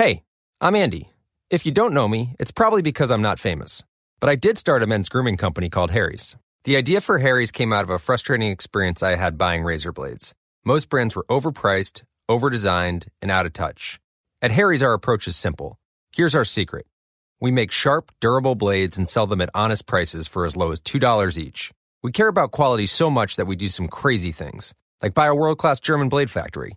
Hey, I'm Andy. If you don't know me, it's probably because I'm not famous. But I did start a men's grooming company called Harry's. The idea for Harry's came out of a frustrating experience I had buying razor blades. Most brands were overpriced, overdesigned, and out of touch. At Harry's, our approach is simple. Here's our secret we make sharp, durable blades and sell them at honest prices for as low as $2 each. We care about quality so much that we do some crazy things, like buy a world class German blade factory.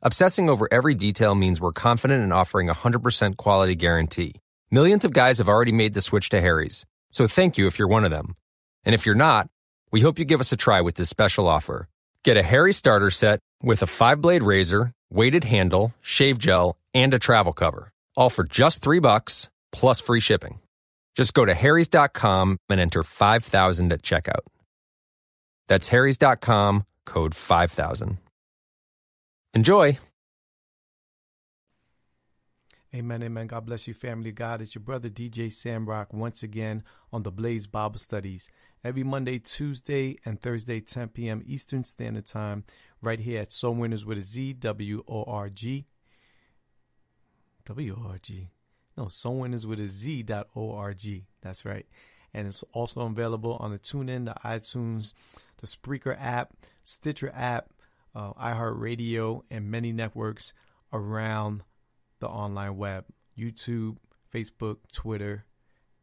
Obsessing over every detail means we're confident in offering a 100% quality guarantee. Millions of guys have already made the switch to Harry's, so thank you if you're one of them. And if you're not, we hope you give us a try with this special offer. Get a Harry starter set with a five blade razor, weighted handle, shave gel, and a travel cover, all for just three bucks plus free shipping. Just go to harrys.com and enter 5000 at checkout. That's harrys.com, code 5000. Enjoy. Amen, amen. God bless you, family. God, it's your brother DJ Samrock once again on the Blaze Bible Studies every Monday, Tuesday, and Thursday, 10 p.m. Eastern Standard Time, right here at Soul Winners with a Z, W O R G. W O R G. No, Soulwinners with a Z dot O R G. That's right. And it's also available on the TuneIn, the iTunes, the Spreaker app, Stitcher app, uh, iHeartRadio, and many networks around the online web YouTube, Facebook, Twitter.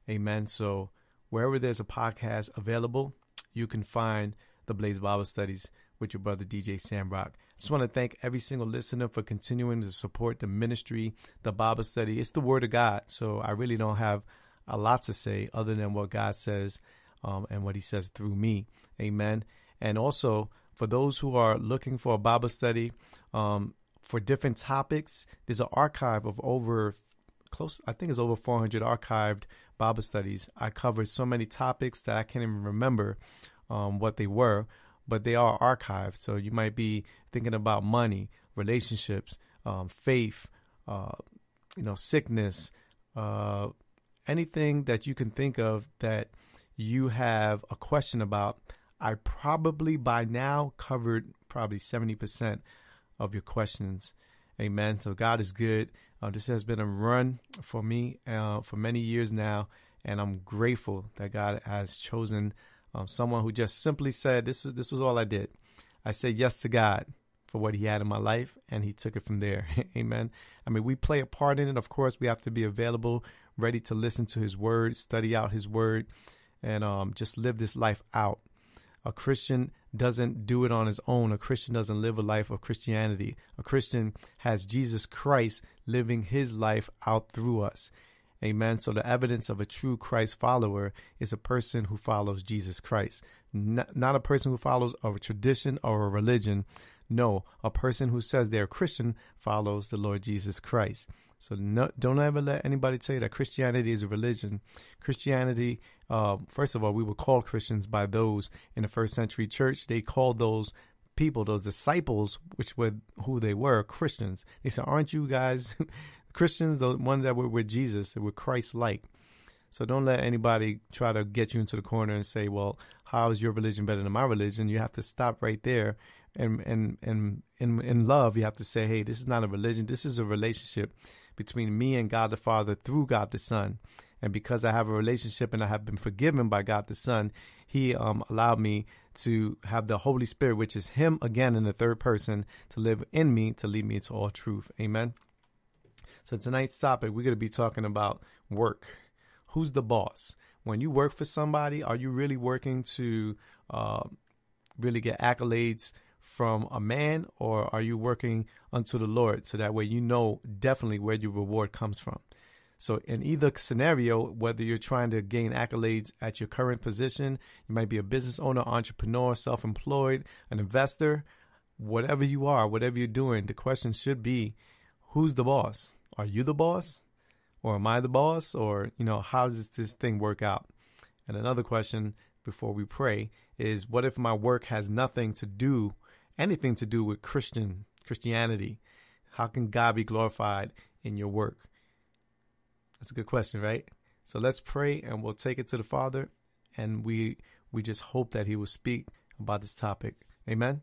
Amen. So, wherever there's a podcast available, you can find the Blaze Bible Studies with your brother DJ Samrock. Just want to thank every single listener for continuing to support the ministry, the Bible study. It's the Word of God, so I really don't have a lot to say other than what God says um, and what He says through me. Amen. And also for those who are looking for a Bible study um, for different topics, there's an archive of over close. I think it's over 400 archived Bible studies. I covered so many topics that I can't even remember um, what they were but they are archived. So you might be thinking about money, relationships, um, faith, uh, you know, sickness, uh, anything that you can think of that you have a question about. I probably by now covered probably 70% of your questions. Amen. So God is good. Uh, this has been a run for me uh, for many years now, and I'm grateful that God has chosen um, someone who just simply said, "This was this was all I did." I said yes to God for what He had in my life, and He took it from there. Amen. I mean, we play a part in it. Of course, we have to be available, ready to listen to His word, study out His word, and um, just live this life out. A Christian doesn't do it on his own. A Christian doesn't live a life of Christianity. A Christian has Jesus Christ living his life out through us. Amen. So the evidence of a true Christ follower is a person who follows Jesus Christ, not, not a person who follows a tradition or a religion. No, a person who says they're a Christian follows the Lord Jesus Christ. So no, don't ever let anybody tell you that Christianity is a religion. Christianity, uh, first of all, we were called Christians by those in the first century church. They called those people, those disciples, which were who they were, Christians. They said, "Aren't you guys Christians, the ones that were with Jesus, that were Christ like. So don't let anybody try to get you into the corner and say, well, how is your religion better than my religion? You have to stop right there. And, and, and in, in love, you have to say, hey, this is not a religion. This is a relationship between me and God the Father through God the Son. And because I have a relationship and I have been forgiven by God the Son, He um, allowed me to have the Holy Spirit, which is Him again in the third person, to live in me to lead me into all truth. Amen. So tonight's topic, we're going to be talking about work. Who's the boss? When you work for somebody, are you really working to uh, really get accolades from a man, or are you working unto the Lord? So that way you know definitely where your reward comes from. So, in either scenario, whether you're trying to gain accolades at your current position, you might be a business owner, entrepreneur, self employed, an investor, whatever you are, whatever you're doing, the question should be who's the boss? are you the boss or am I the boss or you know how does this thing work out? And another question before we pray is what if my work has nothing to do anything to do with Christian Christianity? How can God be glorified in your work? That's a good question, right? So let's pray and we'll take it to the Father and we we just hope that he will speak about this topic. Amen.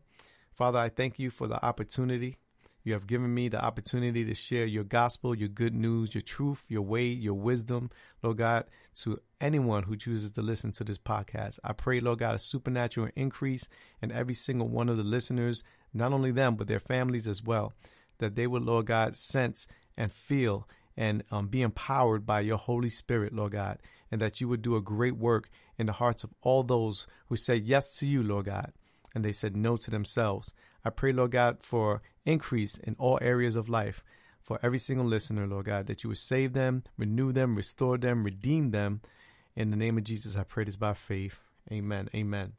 Father, I thank you for the opportunity You have given me the opportunity to share your gospel, your good news, your truth, your way, your wisdom, Lord God, to anyone who chooses to listen to this podcast. I pray, Lord God, a supernatural increase in every single one of the listeners, not only them, but their families as well, that they would, Lord God, sense and feel and um, be empowered by your Holy Spirit, Lord God, and that you would do a great work in the hearts of all those who say yes to you, Lord God, and they said no to themselves. I pray, Lord God, for increase in all areas of life for every single listener, Lord God, that you would save them, renew them, restore them, redeem them. In the name of Jesus, I pray this by faith. Amen. Amen.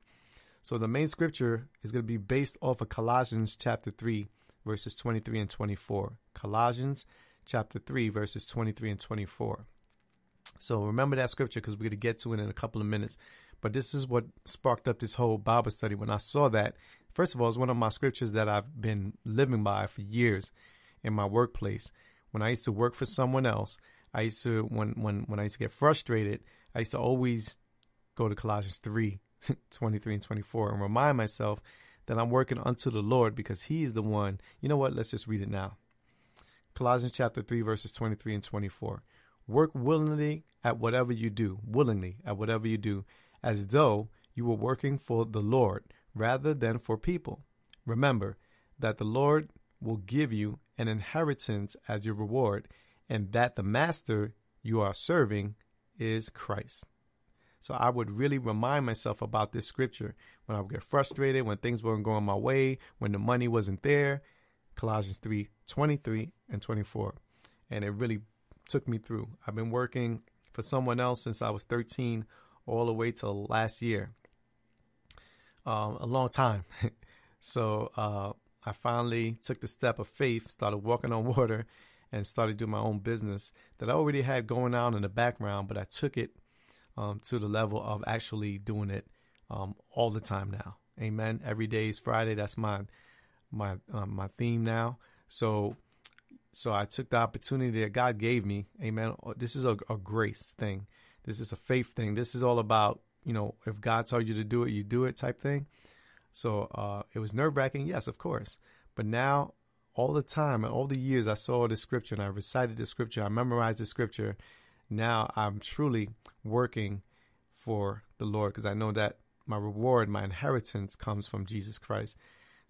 So the main scripture is going to be based off of Colossians chapter 3, verses 23 and 24. Colossians chapter 3, verses 23 and 24. So remember that scripture because we're going to get to it in a couple of minutes. But this is what sparked up this whole Bible study. When I saw that, First of all, it's one of my scriptures that I've been living by for years in my workplace. When I used to work for someone else, I used to when when when I used to get frustrated, I used to always go to Colossians 3, 23 and 24 and remind myself that I'm working unto the Lord because he is the one. You know what? Let's just read it now. Colossians chapter 3 verses 23 and 24. Work willingly at whatever you do, willingly at whatever you do, as though you were working for the Lord rather than for people. Remember that the Lord will give you an inheritance as your reward, and that the master you are serving is Christ. So I would really remind myself about this scripture when I would get frustrated, when things weren't going my way, when the money wasn't there. Colossians 3 23 and 24. And it really took me through. I've been working for someone else since I was 13 all the way till last year um, a long time. so uh, I finally took the step of faith, started walking on water, and started doing my own business that I already had going on in the background, but I took it um, to the level of actually doing it um, all the time now. Amen. Every day is Friday. That's my my um, my theme now. So so I took the opportunity that God gave me. Amen. This is a, a grace thing. This is a faith thing. This is all about you know, if God told you to do it, you do it type thing. So uh, it was nerve wracking, yes, of course. But now, all the time, and all the years I saw the scripture and I recited the scripture, I memorized the scripture. Now I'm truly working for the Lord because I know that my reward, my inheritance comes from Jesus Christ.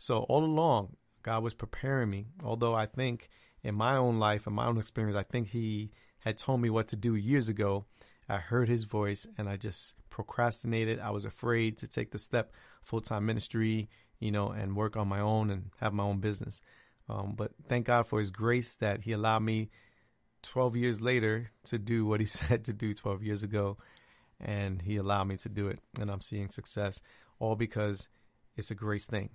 So all along, God was preparing me. Although I think in my own life, in my own experience, I think He had told me what to do years ago. I heard his voice and I just procrastinated. I was afraid to take the step full time ministry, you know, and work on my own and have my own business. Um, but thank God for his grace that he allowed me 12 years later to do what he said to do 12 years ago. And he allowed me to do it. And I'm seeing success all because it's a grace thing.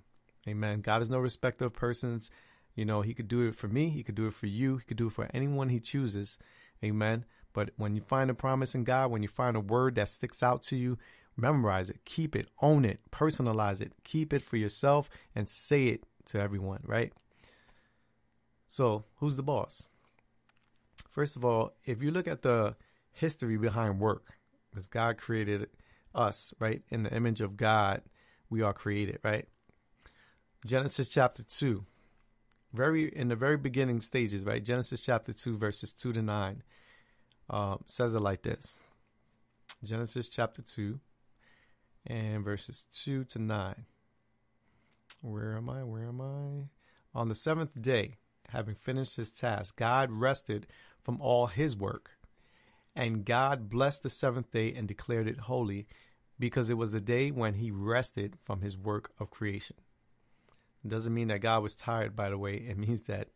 Amen. God is no respecter of persons. You know, he could do it for me. He could do it for you. He could do it for anyone he chooses. Amen. But when you find a promise in God, when you find a word that sticks out to you, memorize it, keep it, own it, personalize it, keep it for yourself, and say it to everyone, right? So, who's the boss? First of all, if you look at the history behind work, because God created us, right? In the image of God, we are created, right? Genesis chapter 2, very in the very beginning stages, right? Genesis chapter 2, verses 2 to 9 uh, says it like this Genesis chapter 2 and verses 2 to 9. Where am I? Where am I? On the seventh day, having finished his task, God rested from all his work. And God blessed the seventh day and declared it holy, because it was the day when he rested from his work of creation. It doesn't mean that God was tired, by the way. It means that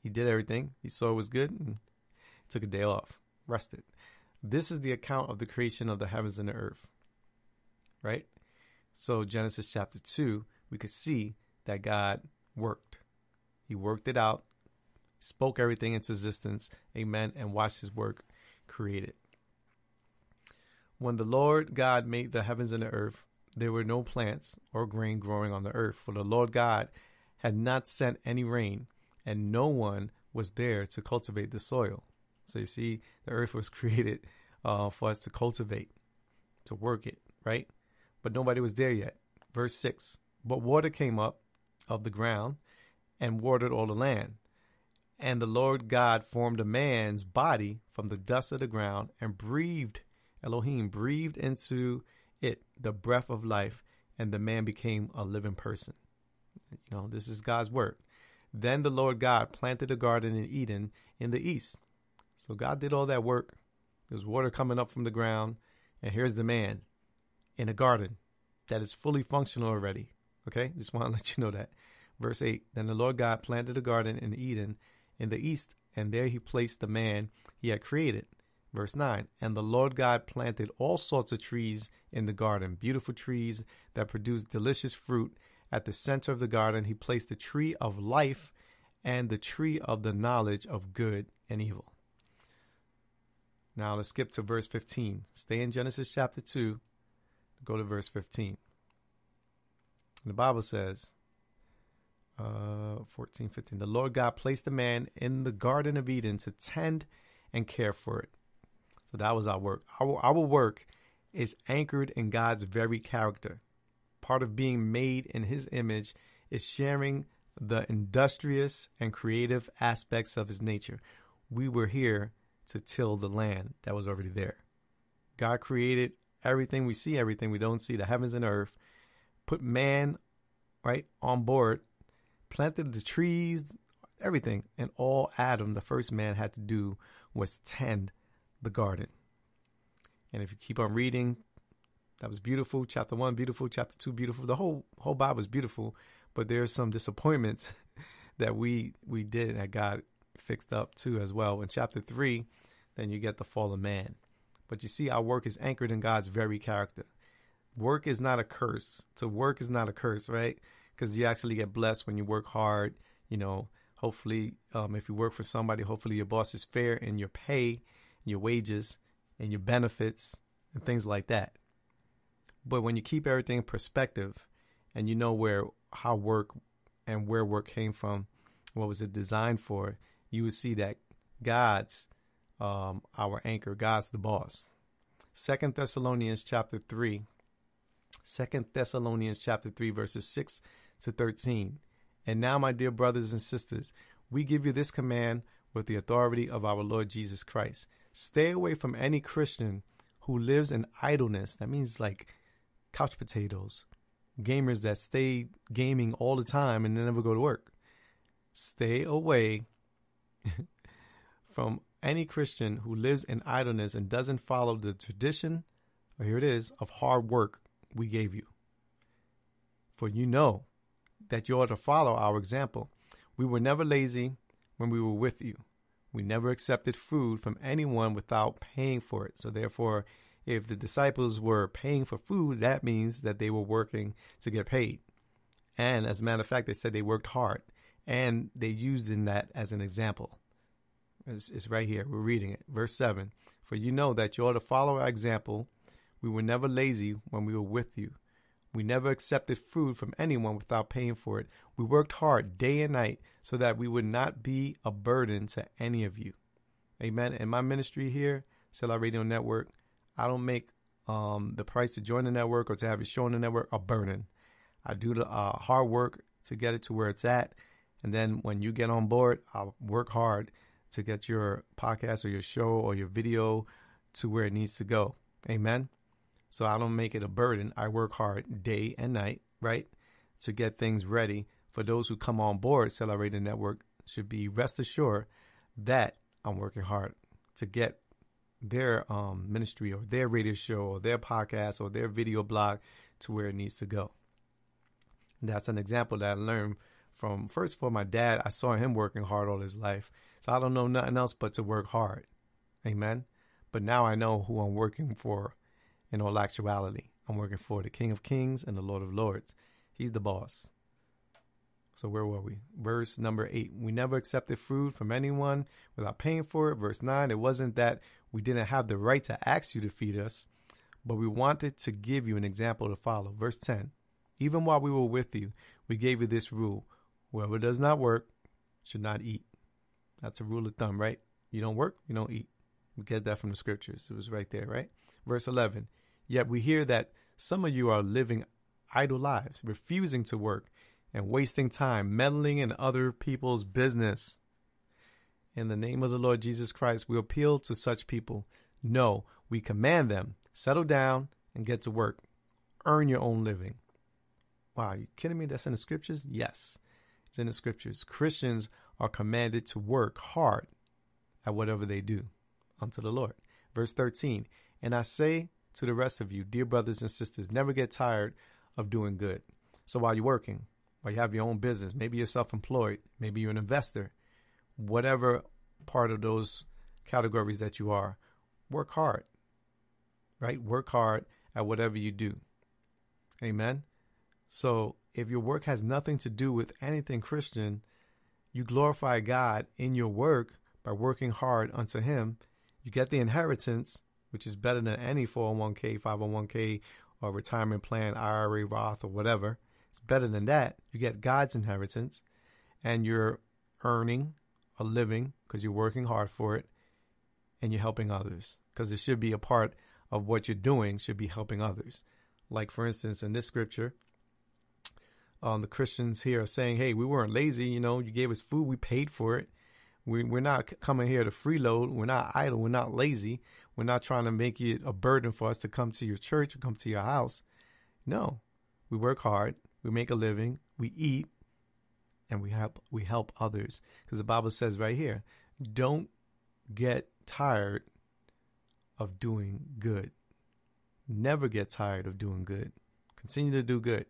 he did everything, he saw it was good, and took a day off rested. This is the account of the creation of the heavens and the earth. Right? So, Genesis chapter 2, we could see that God worked. He worked it out, spoke everything into existence, amen, and watched his work created. When the Lord God made the heavens and the earth, there were no plants or grain growing on the earth, for the Lord God had not sent any rain, and no one was there to cultivate the soil. So you see, the earth was created uh, for us to cultivate, to work it, right? But nobody was there yet. Verse 6 But water came up of the ground and watered all the land. And the Lord God formed a man's body from the dust of the ground and breathed, Elohim breathed into the breath of life, and the man became a living person. You know, this is God's work. Then the Lord God planted a garden in Eden in the east. So God did all that work. There's water coming up from the ground, and here's the man in a garden that is fully functional already. Okay, just want to let you know that. Verse 8 Then the Lord God planted a garden in Eden in the east, and there he placed the man he had created. Verse 9 And the Lord God planted all sorts of trees in the garden, beautiful trees that produced delicious fruit. At the center of the garden, he placed the tree of life and the tree of the knowledge of good and evil. Now let's skip to verse 15. Stay in Genesis chapter 2. Go to verse 15. The Bible says, uh, 14, 15. The Lord God placed the man in the Garden of Eden to tend and care for it. So that was our work. Our, our work is anchored in God's very character. Part of being made in his image is sharing the industrious and creative aspects of his nature. We were here to till the land that was already there. God created everything we see, everything we don't see, the heavens and earth, put man right on board, planted the trees, everything, and all Adam, the first man, had to do was tend the garden. And if you keep on reading, that was beautiful. Chapter one, beautiful. Chapter two, beautiful. The whole whole Bible is beautiful, but there's some disappointments that we we did that God fixed up too as well. In chapter three, then you get the fall of man. But you see, our work is anchored in God's very character. Work is not a curse. To work is not a curse, right? Because you actually get blessed when you work hard. You know, hopefully, um, if you work for somebody, hopefully your boss is fair in your pay, your wages, and your benefits, and things like that. But when you keep everything in perspective, and you know where how work and where work came from, what was it designed for, you would see that God's um, our anchor. God's the boss. Second Thessalonians chapter three. Second Thessalonians chapter three, verses six to thirteen. And now, my dear brothers and sisters, we give you this command with the authority of our Lord Jesus Christ. Stay away from any Christian who lives in idleness. That means like couch potatoes, gamers that stay gaming all the time and never go to work. Stay away from any Christian who lives in idleness and doesn't follow the tradition, or here it is, of hard work we gave you. For you know that you ought to follow our example. We were never lazy when we were with you. We never accepted food from anyone without paying for it. So, therefore, if the disciples were paying for food, that means that they were working to get paid. And as a matter of fact, they said they worked hard and they used in that as an example. It's, it's right here. We're reading it. Verse 7 For you know that you ought to follow our example. We were never lazy when we were with you. We never accepted food from anyone without paying for it. We worked hard day and night so that we would not be a burden to any of you. Amen. In my ministry here, Selah Radio Network, I don't make um, the price to join the network or to have it show on the network a burden. I do the uh, hard work to get it to where it's at. And then when you get on board, I'll work hard to get your podcast or your show or your video to where it needs to go. Amen. So I don't make it a burden. I work hard day and night, right, to get things ready for those who come on board. Radio Network should be rest assured that I'm working hard to get their um, ministry or their radio show or their podcast or their video blog to where it needs to go. that's an example that I learned from first of all my dad. I saw him working hard all his life, so I don't know nothing else but to work hard. Amen. But now I know who I'm working for in all actuality. I'm working for the King of Kings and the Lord of Lords. He's the boss. So where were we? Verse number eight. We never accepted food from anyone without paying for it. Verse nine. It wasn't that we didn't have the right to ask you to feed us, but we wanted to give you an example to follow. Verse 10. Even while we were with you, we gave you this rule. Whoever does not work should not eat. That's a rule of thumb, right? You don't work, you don't eat. We get that from the scriptures. It was right there, right? Verse 11. Yet we hear that some of you are living idle lives, refusing to work. and wasting time meddling in other people's business. In the name of the Lord Jesus Christ, we appeal to such people. No, we command them settle down and get to work. Earn your own living. Wow, you kidding me? That's in the scriptures? Yes, it's in the scriptures. Christians are commanded to work hard at whatever they do unto the Lord. Verse 13, and I say to the rest of you, dear brothers and sisters, never get tired of doing good. So while you're working, while you have your own business, maybe you're self employed, maybe you're an investor, whatever part of those categories that you are, work hard, right? Work hard at whatever you do. Amen. So if your work has nothing to do with anything Christian, you glorify God in your work by working hard unto Him. You get the inheritance, which is better than any 401k, 501k, or retirement plan, IRA, Roth, or whatever. It's better than that. You get God's inheritance, and you're earning a living because you're working hard for it, and you're helping others because it should be a part of what you're doing should be helping others. Like for instance, in this scripture, um, the Christians here are saying, "Hey, we weren't lazy. You know, you gave us food, we paid for it. We, we're not coming here to freeload. We're not idle. We're not lazy. We're not trying to make it a burden for us to come to your church or come to your house. No, we work hard. We make a living. We eat, and we help. We help others because the Bible says right here, don't get tired of doing good. Never get tired of doing good. Continue to do good.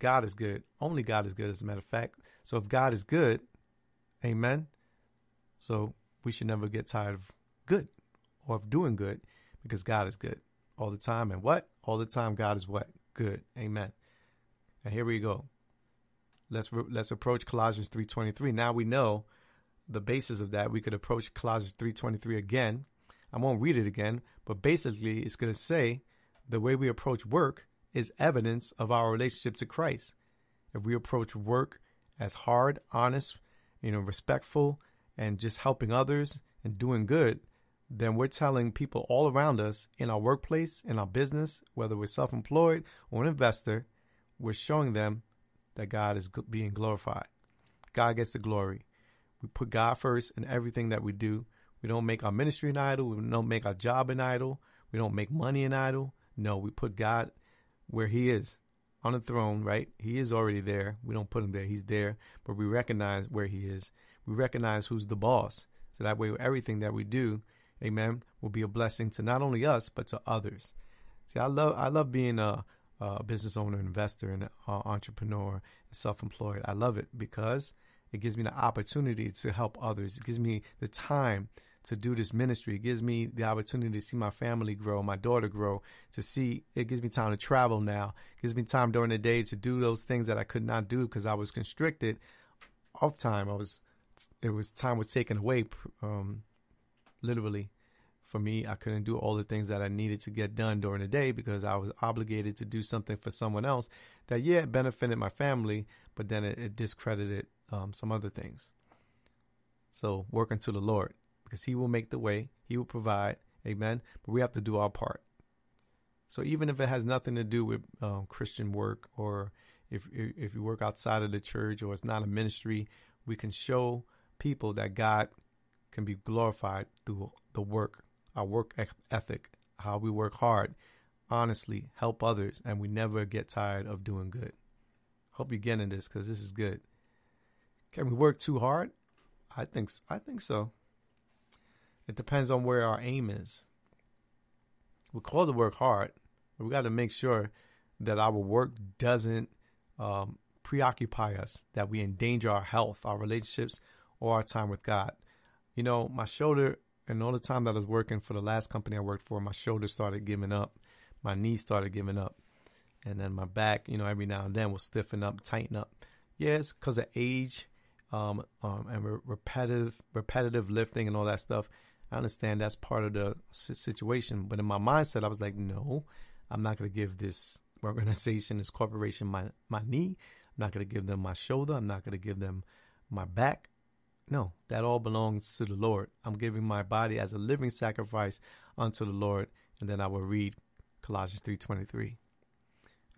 God is good. Only God is good, as a matter of fact. So if God is good, amen. So we should never get tired of good or of doing good because God is good all the time. And what? All the time, God is what? Good. Amen. And here we go. Let's let's approach Colossians 3:23. Now we know the basis of that. We could approach Colossians 3:23 again I won't read it again, but basically it's going to say the way we approach work is evidence of our relationship to Christ. If we approach work as hard, honest, you know, respectful, and just helping others and doing good, then we're telling people all around us in our workplace, in our business, whether we're self employed or an investor, we're showing them that God is being glorified. God gets the glory. We put God first in everything that we do. We don't make our ministry an idol. We don't make our job an idol. We don't make money an idol. No, we put God where He is on the throne, right? He is already there. We don't put Him there. He's there, but we recognize where He is. We recognize who's the boss. So that way, everything that we do, amen, will be a blessing to not only us, but to others. See, I love, I love being a, a business owner, investor, and entrepreneur, self employed. I love it because it gives me the opportunity to help others. It gives me the time to do this ministry. It gives me the opportunity to see my family grow, my daughter grow, to see it gives me time to travel now. It gives me time during the day to do those things that I could not do because I was constricted of time. I was it was time was taken away um, literally for me. I couldn't do all the things that I needed to get done during the day because I was obligated to do something for someone else that yeah benefited my family, but then it, it discredited um, some other things. So working to the Lord because He will make the way, He will provide. Amen. But we have to do our part. So even if it has nothing to do with um, Christian work, or if if you work outside of the church, or it's not a ministry, we can show people that God can be glorified through the work, our work ethic, how we work hard, honestly, help others, and we never get tired of doing good. Hope you're getting this because this is good. Can we work too hard? I think I think so. It depends on where our aim is. We're called to work hard, but we got to make sure that our work doesn't um, preoccupy us, that we endanger our health, our relationships, or our time with God. You know, my shoulder, and all the time that I was working for the last company I worked for, my shoulder started giving up, my knees started giving up, and then my back, you know, every now and then will stiffen up, tighten up. Yes, because of age um, um, and re- repetitive, repetitive lifting and all that stuff. I understand that's part of the situation, but in my mindset, I was like, no, I'm not going to give this organization, this corporation, my my knee. I'm not going to give them my shoulder. I'm not going to give them my back. No, that all belongs to the Lord. I'm giving my body as a living sacrifice unto the Lord, and then I will read Colossians 3:23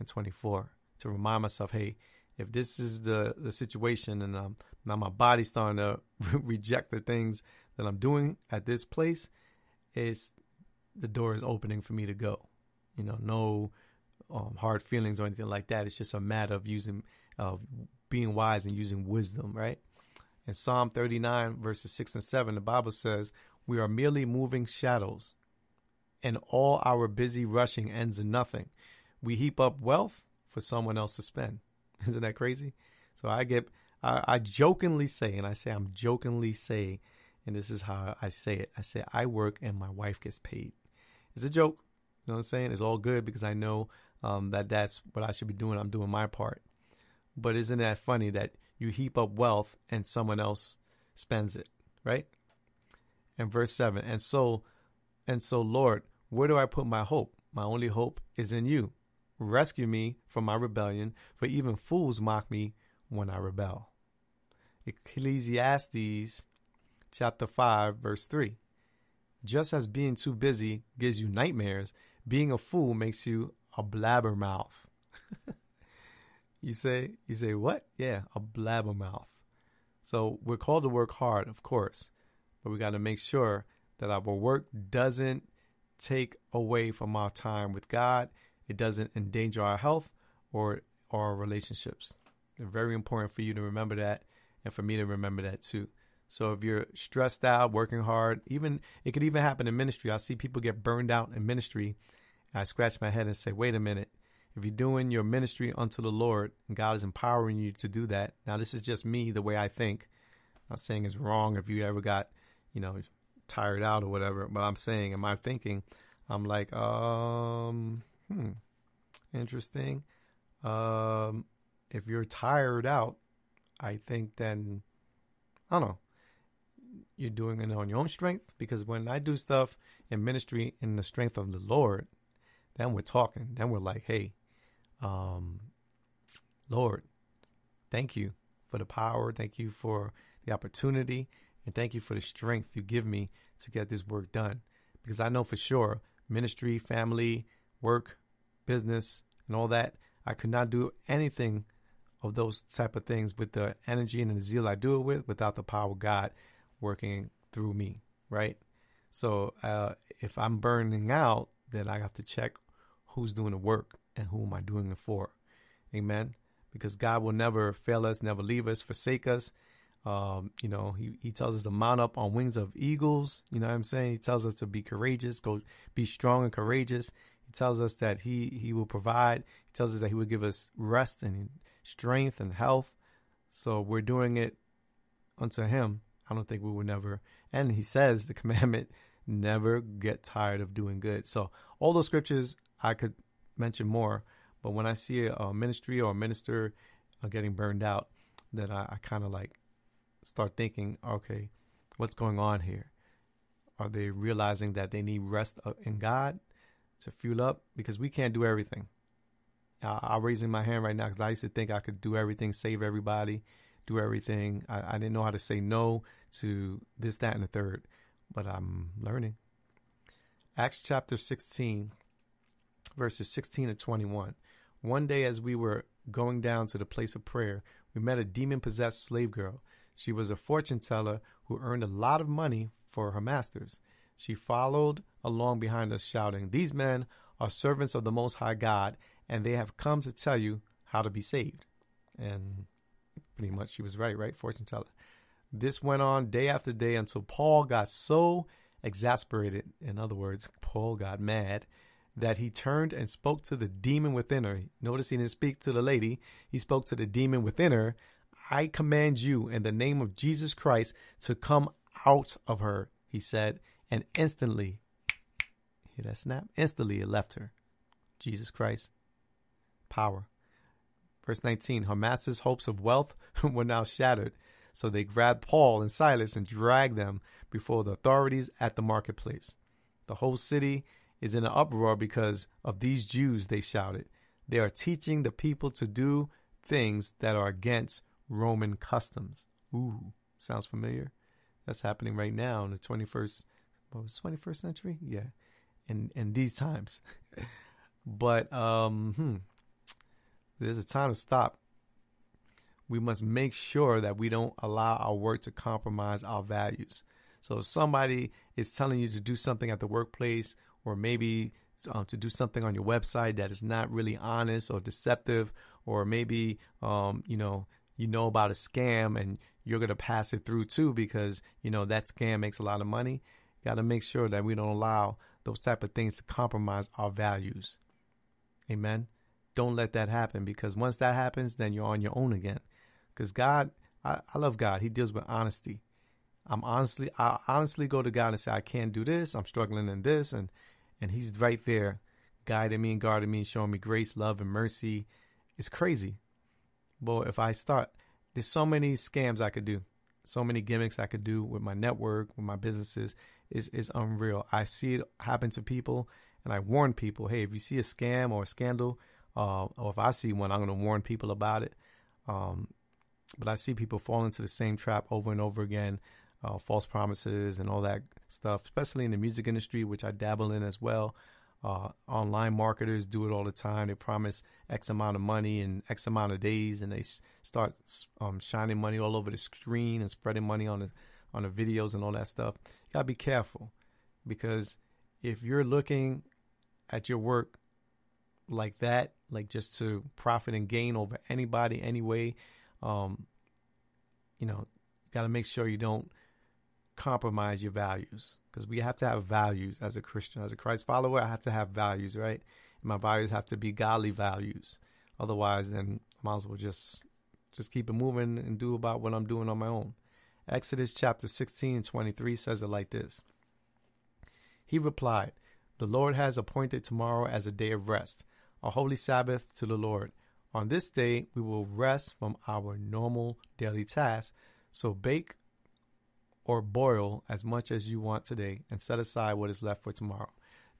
and 24 to remind myself, hey, if this is the the situation and um, now my body's starting to reject the things that I'm doing at this place, it's the door is opening for me to go. You know, no um, hard feelings or anything like that. It's just a matter of using of being wise and using wisdom, right? In Psalm 39 verses 6 and 7, the Bible says, "We are merely moving shadows, and all our busy rushing ends in nothing. We heap up wealth for someone else to spend." Isn't that crazy? So I get I, I jokingly say, and I say I'm jokingly say, and this is how I say it. I say I work and my wife gets paid. It's a joke. You know what I'm saying? It's all good because I know um, that that's what I should be doing. I'm doing my part. But isn't that funny that you heap up wealth and someone else spends it, right? And verse 7 And so, and so, Lord, where do I put my hope? My only hope is in you. Rescue me from my rebellion, for even fools mock me when I rebel. Ecclesiastes chapter 5, verse 3. Just as being too busy gives you nightmares, being a fool makes you a blabbermouth. you say, you say what? Yeah, a blabbermouth. So we're called to work hard, of course, but we got to make sure that our work doesn't take away from our time with God. It doesn't endanger our health or our relationships. It's very important for you to remember that and for me to remember that too. So if you're stressed out, working hard, even it could even happen in ministry. I see people get burned out in ministry. I scratch my head and say, wait a minute. If you're doing your ministry unto the Lord and God is empowering you to do that, now this is just me, the way I think. I'm not saying it's wrong if you ever got, you know, tired out or whatever, but I'm saying, in my thinking, I'm like, um, hmm, interesting. Um, if you're tired out, I think then I don't know. You're doing it on your own strength because when I do stuff in ministry in the strength of the Lord, then we're talking. Then we're like, hey, um, Lord, thank you for the power. Thank you for the opportunity. And thank you for the strength you give me to get this work done. Because I know for sure ministry, family, work, business, and all that, I could not do anything of those type of things with the energy and the zeal I do it with without the power of God working through me, right? So uh, if I'm burning out, then I have to check who's doing the work and who am I doing it for. Amen. Because God will never fail us, never leave us, forsake us. Um, you know, he, he tells us to mount up on wings of eagles. You know what I'm saying? He tells us to be courageous, go be strong and courageous. He tells us that he he will provide. He tells us that he will give us rest and strength and health. So we're doing it unto him. I don't think we will never. And he says the commandment never get tired of doing good. So all those scriptures I could mention more, but when I see a, ministry or a minister uh, getting burned out, that I, I kind of like start thinking, okay, what's going on here? Are they realizing that they need rest uh, in God to fuel up? Because we can't do everything. I'm raising my hand right now because I used to think I could do everything, save everybody, do everything. I, I didn't know how to say no to this, that, and the third, but I'm learning. Acts chapter 16, verses 16 to 21. One day, as we were going down to the place of prayer, we met a demon possessed slave girl. She was a fortune teller who earned a lot of money for her masters. She followed along behind us, shouting, These men are servants of the Most High God, and they have come to tell you how to be saved. And pretty much she was right, right? Fortune teller. This went on day after day until Paul got so exasperated, in other words, Paul got mad, that he turned and spoke to the demon within her. Notice he didn't speak to the lady, he spoke to the demon within her. I command you in the name of Jesus Christ to come out of her, he said, and instantly, hear that snap? Instantly it left her. Jesus Christ power. Verse 19 Her master's hopes of wealth were now shattered, so they grabbed Paul and Silas and dragged them before the authorities at the marketplace. The whole city is in an uproar because of these Jews, they shouted. They are teaching the people to do things that are against Roman customs. Ooh, sounds familiar? That's happening right now in the 21st, what was 21st century? Yeah, in, in these times. but, um, hmm, there's a time to stop we must make sure that we don't allow our work to compromise our values. So if somebody is telling you to do something at the workplace or maybe um, to do something on your website that is not really honest or deceptive, or maybe um, you know you know about a scam and you're gonna pass it through too because you know that scam makes a lot of money. Got to make sure that we don't allow those type of things to compromise our values. Amen. Don't let that happen because once that happens, then you're on your own again. Because God, I, I love God. He deals with honesty. I'm honestly, I honestly go to God and say, I can't do this. I'm struggling in this, and and He's right there, guiding me and guarding me, and showing me grace, love, and mercy. It's crazy. But if I start, there's so many scams I could do, so many gimmicks I could do with my network, with my businesses. Is is unreal. I see it happen to people, and I warn people, hey, if you see a scam or a scandal, uh, or if I see one, I'm going to warn people about it. Um, but I see people fall into the same trap over and over again uh, false promises and all that stuff, especially in the music industry, which I dabble in as well. Uh, online marketers do it all the time. They promise X amount of money in X amount of days, and they start um, shining money all over the screen and spreading money on the on the videos and all that stuff. You gotta be careful because if you're looking at your work like that, like just to profit and gain over anybody anyway, um, you know, got to make sure you don't compromise your values because we have to have values as a Christian, as a Christ follower. I have to have values, right? And my values have to be godly values. Otherwise, then I might as well just just keep it moving and do about what I'm doing on my own. Exodus chapter 16 23 says it like this. He replied, The Lord has appointed tomorrow as a day of rest, a holy Sabbath to the Lord. On this day, we will rest from our normal daily tasks. So bake or boil as much as you want today and set aside what is left for tomorrow.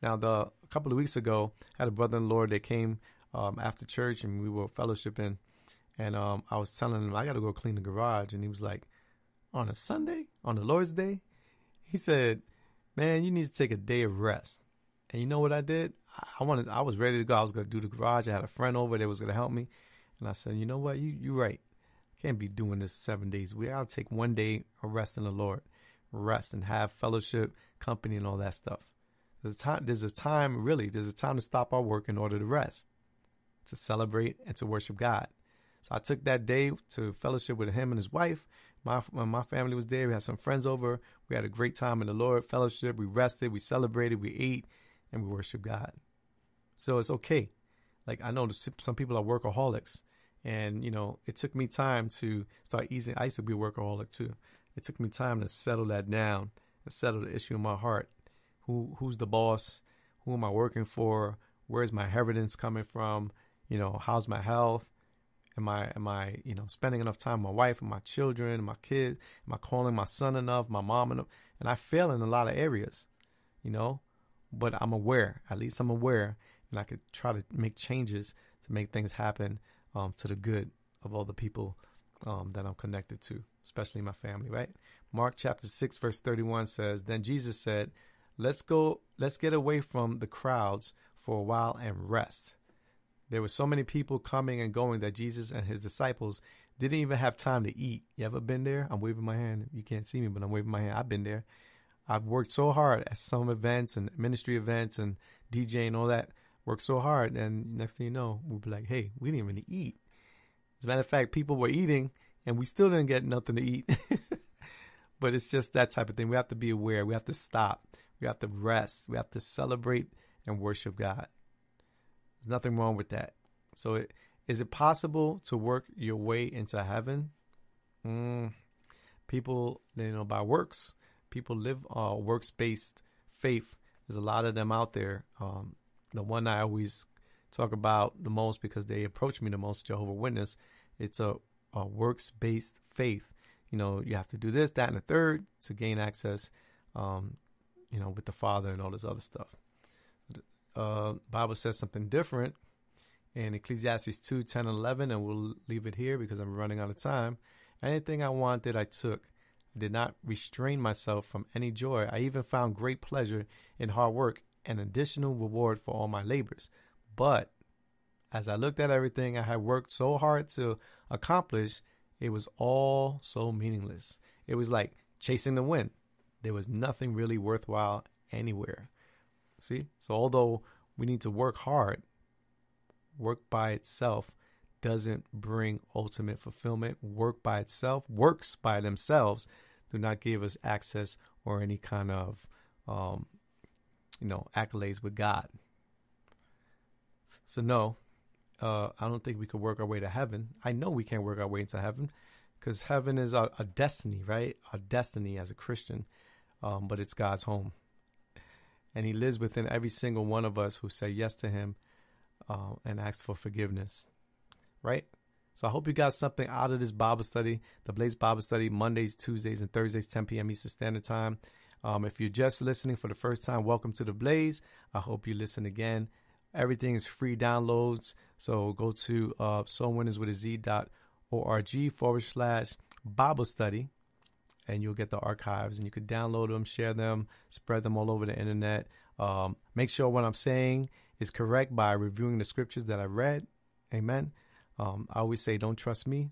Now, the a couple of weeks ago, I had a brother in the Lord that came um, after church and we were fellowshipping, and um, I was telling him I got to go clean the garage, and he was like, "On a Sunday, on the Lord's Day," he said, "Man, you need to take a day of rest." And you know what I did? I wanted, I was ready to go. I was going to do the garage. I had a friend over that was going to help me, and I said, "You know what? You you're right. Can't be doing this seven days. We gotta take one day of rest in the Lord, rest and have fellowship, company, and all that stuff. There's a time. There's a time. Really, there's a time to stop our work in order to rest, to celebrate, and to worship God. So I took that day to fellowship with him and his wife. My my family was there. We had some friends over. We had a great time in the Lord fellowship. We rested. We celebrated. We ate, and we worshiped God. So it's okay. Like I know some people are workaholics and, you know, it took me time to start easing. I used to be a workaholic too. It took me time to settle that down and settle the issue in my heart. Who who's the boss? Who am I working for? Where's my inheritance coming from? You know, how's my health? Am I am I, you know, spending enough time with my wife and my children and my kids? Am I calling my son enough, my mom enough? And I fail in a lot of areas, you know, but I'm aware. At least I'm aware and I could try to make changes to make things happen um, to the good of all the people um, that I'm connected to, especially my family, right? Mark chapter 6, verse 31 says, Then Jesus said, Let's go, let's get away from the crowds for a while and rest. There were so many people coming and going that Jesus and his disciples didn't even have time to eat. You ever been there? I'm waving my hand. You can't see me, but I'm waving my hand. I've been there. I've worked so hard at some events and ministry events and DJ and all that worked so hard, and next thing you know, we'll be like, hey, we didn't even eat. As a matter of fact, people were eating, and we still didn't get nothing to eat. but it's just that type of thing. We have to be aware. We have to stop. We have to rest. We have to celebrate and worship God. There's nothing wrong with that. So, it, is it possible to work your way into heaven? Mm, people, you know, by works, people live uh, works based faith. There's a lot of them out there. Um, the one I always talk about the most because they approach me the most, Jehovah Witness. It's a, a works based faith. You know, you have to do this, that, and the third to gain access, um, you know, with the Father and all this other stuff. Uh, Bible says something different in Ecclesiastes 2, 10, 11, and we'll leave it here because I'm running out of time. Anything I wanted, I took. I did not restrain myself from any joy. I even found great pleasure in hard work an additional reward for all my labors. But as I looked at everything I had worked so hard to accomplish, it was all so meaningless. It was like chasing the wind. There was nothing really worthwhile anywhere. See? So although we need to work hard, work by itself doesn't bring ultimate fulfillment. Work by itself, works by themselves, do not give us access or any kind of, um, you know, accolades with God. So no, uh, I don't think we could work our way to heaven. I know we can't work our way into heaven because heaven is a, a, destiny, right? A destiny as a Christian, um, but it's God's home, and He lives within every single one of us who say yes to Him uh, and ask for forgiveness, right? So I hope you got something out of this Bible study, the Blaze Bible study, Mondays, Tuesdays, and Thursdays, 10 p.m. Eastern Standard Time. Um, if you're just listening for the first time, welcome to the Blaze. I hope you listen again. Everything is free downloads. So go to uh, soulwinnerswithaz.org forward slash Bible study, and you'll get the archives. And you can download them, share them, spread them all over the internet. Um, make sure what I'm saying is correct by reviewing the scriptures that I read. Amen. Um, I always say, don't trust me,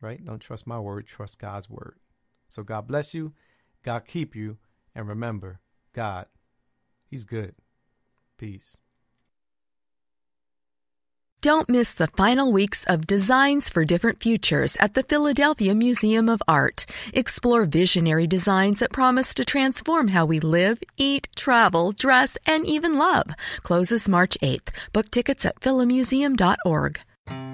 right? Don't trust my word, trust God's word. So God bless you, God keep you, and remember, God, He's good. Peace. Don't miss the final weeks of Designs for Different Futures at the Philadelphia Museum of Art. Explore visionary designs that promise to transform how we live, eat, travel, dress, and even love. Closes March 8th. Book tickets at philamuseum.org.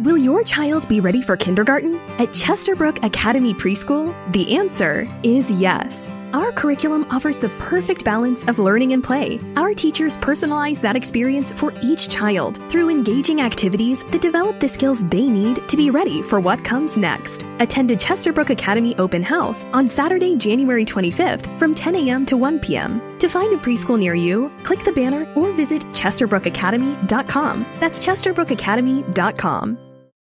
Will your child be ready for kindergarten? At Chesterbrook Academy Preschool, the answer is yes. Our curriculum offers the perfect balance of learning and play. Our teachers personalize that experience for each child through engaging activities that develop the skills they need to be ready for what comes next. Attend a Chesterbrook Academy open house on Saturday, January 25th from 10 a.m. to 1 p.m. To find a preschool near you, click the banner or visit chesterbrookacademy.com. That's chesterbrookacademy.com.